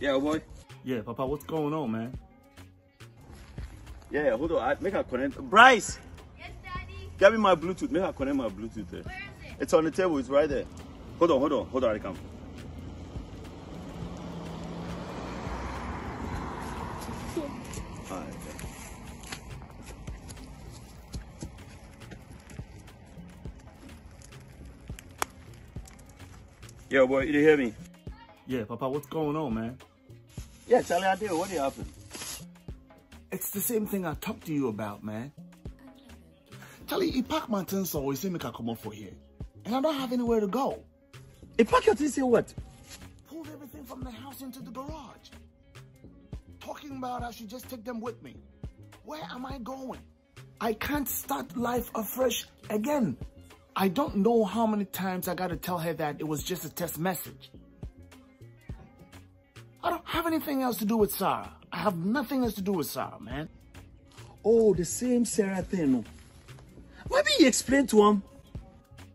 Papa, what's going on, man? Yeah, yeah, hold on. I, make her connect. Bryce, Yes, Daddy. get me my Bluetooth. Make her connect my Bluetooth there. Where is it? It's on the table. It's right there. Hold on, hold on, hold on. I come. Alright, okay. Yo, boy, you hear me? Yeah, Papa, what's going on, man? Yeah, Charlie, I did. What did happen? It's the same thing I talked to you about, man. Charlie, he packed my things so he said make I come up for here. And I don't have anywhere to go. Hey, pack your things here, what? Pulled everything from the house into the garage. Talking about I should just take them with me. Where am I going? I can't start life afresh again. I don't know how many times I gotta tell her that it was just a test message. I don't have anything else to do with Sarah. I have nothing else to do with Sarah, man. Oh, the same Sarah thing. Maybe you explain to him.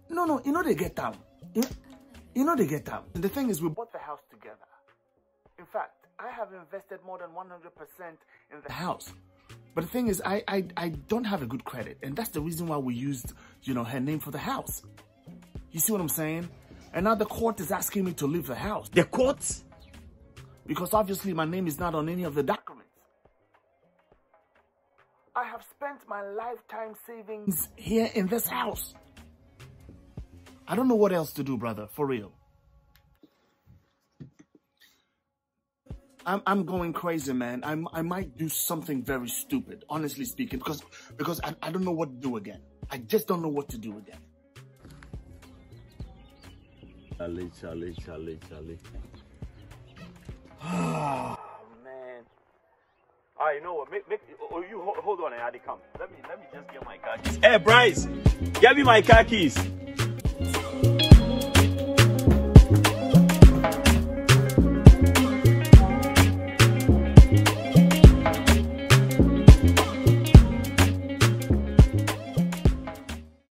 No, no, you know they get down. You know, you know they get down. The thing is, we bought the house together. In fact, I have invested more than 100% in the house. But the thing is, I, I, I don't have a good credit. And that's the reason why we used, you know, her name for the house. You see what I'm saying? And now the court is asking me to leave the house. The court? Because obviously my name is not on any of the documents. I have spent my lifetime savings here in this house. I don't know what else to do, brother, for real. I'm, I'm going crazy, man. I'm, I might do something very stupid, honestly speaking, because, because I, I don't know what to do again. I just don't know what to do again. Charlie, Charlie, Charlie, Charlie. Oh, man. All right, you know what? Make, make, oh, you hold, hold on, Adi, come. Let me let me just get my car keys. Hey Bryce, get me my car keys.